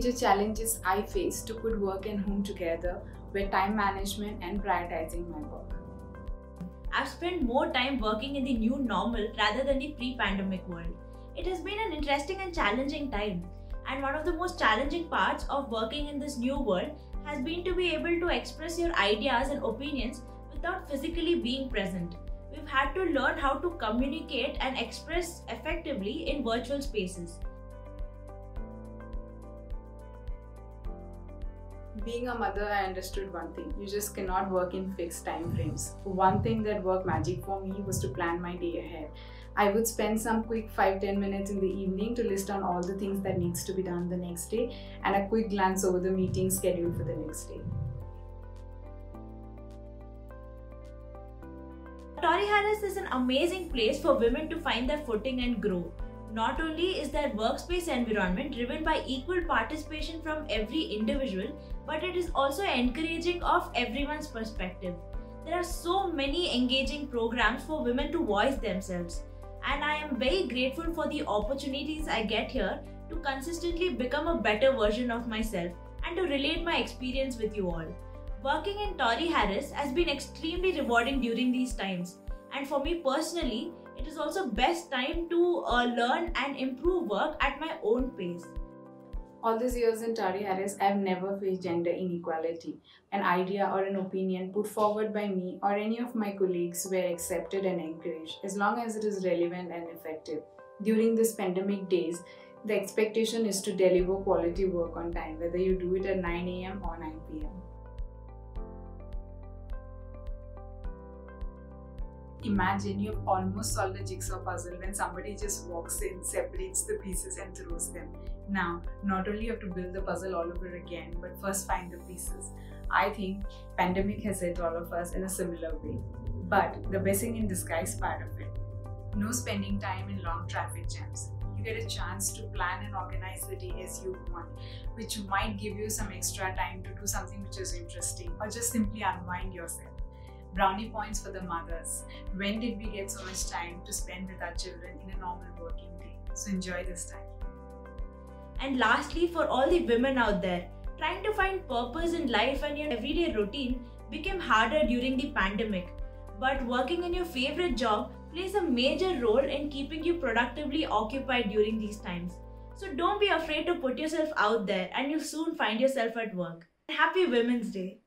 challenges I face to put work and home together were time management and prioritizing my work. I've spent more time working in the new normal rather than the pre pandemic world. It has been an interesting and challenging time, and one of the most challenging parts of working in this new world has been to be able to express your ideas and opinions without physically being present. We've had to learn how to communicate and express effectively in virtual spaces. Being a mother, I understood one thing. You just cannot work in fixed time frames. One thing that worked magic for me was to plan my day ahead. I would spend some quick 5-10 minutes in the evening to list down all the things that needs to be done the next day and a quick glance over the meeting schedule for the next day. Torry Harris is an amazing place for women to find their footing and grow. Not only is their workspace environment driven by equal participation from every individual, but it is also encouraging of everyone's perspective. There are so many engaging programs for women to voice themselves, and I am very grateful for the opportunities I get here to consistently become a better version of myself and to relate my experience with you all. Working in Torry Harris has been extremely rewarding during these times, and for me personally, it is also best time to uh, learn and improve work at my own pace. All these years in Torry Harris, I have never faced gender inequality. An idea or an opinion put forward by me or any of my colleagues were accepted and encouraged as long as it is relevant and effective. During these pandemic days, the expectation is to deliver quality work on time, whether you do it at 9 am or 9 pm. Imagine you've almost solved a jigsaw puzzle when somebody just walks in, separates the pieces, and throws them. Now, not only you have to build the puzzle all over again, but first find the pieces. I think pandemic has hit all of us in a similar way. But the blessing in disguise part of it. No spending time in long traffic jams. You get a chance to plan and organize the day as you want, which might give you some extra time to do something which is interesting or just simply unwind yourself brownie points for the mothers. When did we get so much time to spend with our children in a normal working day? So enjoy this time. And lastly, for all the women out there, trying to find purpose in life and your everyday routine became harder during the pandemic. But working in your favorite job plays a major role in keeping you productively occupied during these times. So don't be afraid to put yourself out there and you'll soon find yourself at work. Happy Women's Day!